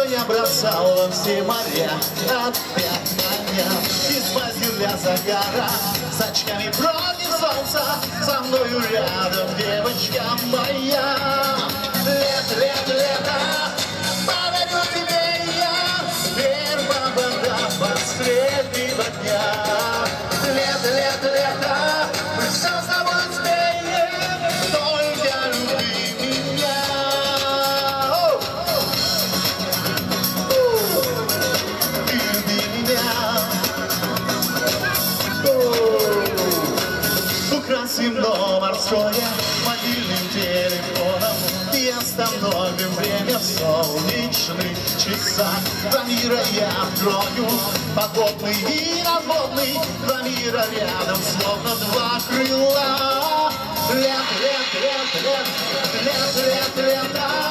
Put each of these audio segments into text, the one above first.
что я бросал во все моря? Опять моя Изба земля загара С очками против солнца Со мною рядом девочка моя Дом морское мобильным телефоном И остановим время в солнечных часах Два мира я открою, подводный и надводный Два мира рядом, словно два крыла Лето, лето, лето, лето, лето, лето, лето Подарю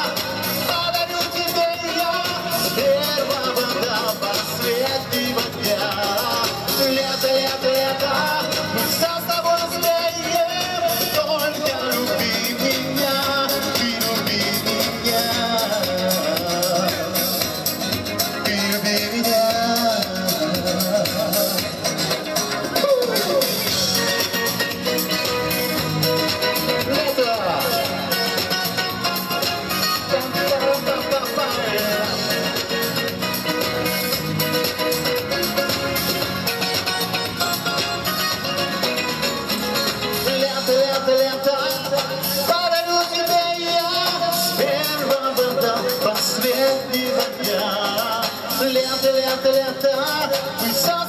Лето, лето, лето, мы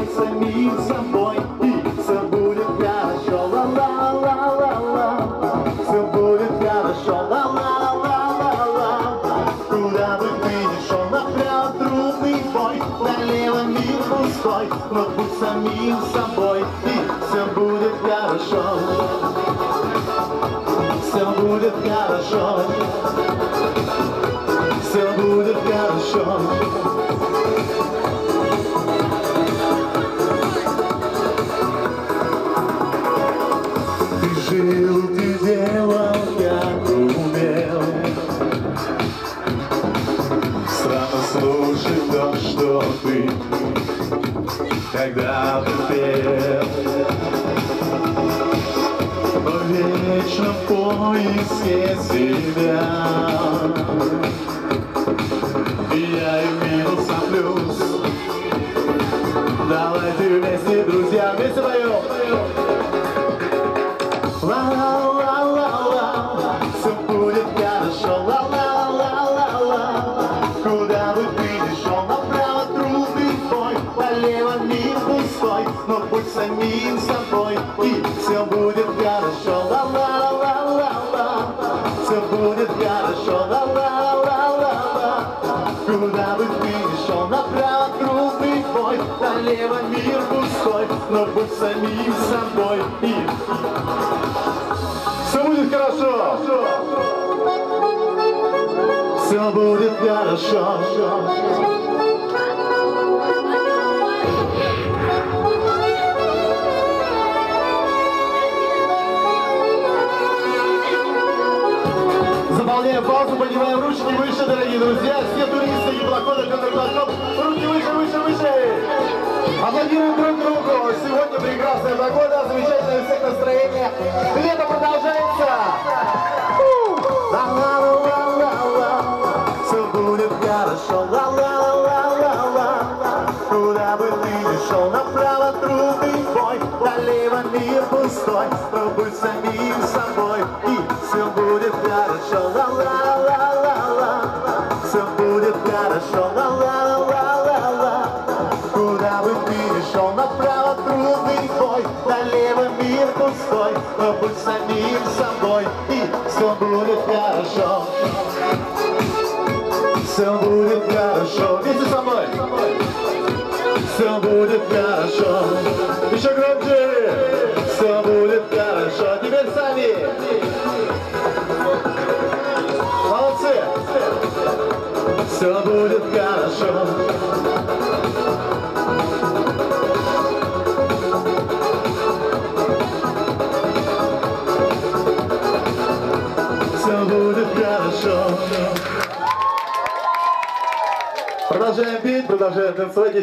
самим собой, и все будет хорошо. Все будет хорошо. Все будет хорошо. Когда-то пел. Но вечно в поиске себя. Я и минус, а плюс Давайте вместе, друзья, вместе поем хорошо Ла-ла-ла-ла-ла Куда бы ты ни шел Направо трудный бой Налево мир пустой Но будь самим собой И все будет хорошо. Все будет хорошо. Паузу, поднимаем ручки выше, дорогие друзья. Все туристы, еблоходы, Петр руки выше, выше, выше. Аплодируем друг другу. Сегодня прекрасная погода, замечательное всех настроение. Лето продолжается. Фу. Мир пустой, но будь самим собой, и все будет хорошо. Ла-ла-ла-ла-ла, все будет хорошо. Ла-ла-ла-ла-ла, куда бы ты ни шел, направо трудный бой, налево мир пустой, но будь самим собой, и все будет хорошо. Все будет хорошо. Вместе со мной. Все будет хорошо. Еще громче. Все будет хорошо. Теперь сами. Молодцы. Все будет хорошо. Все будет хорошо. Продолжаем петь, продолжаем танцевать.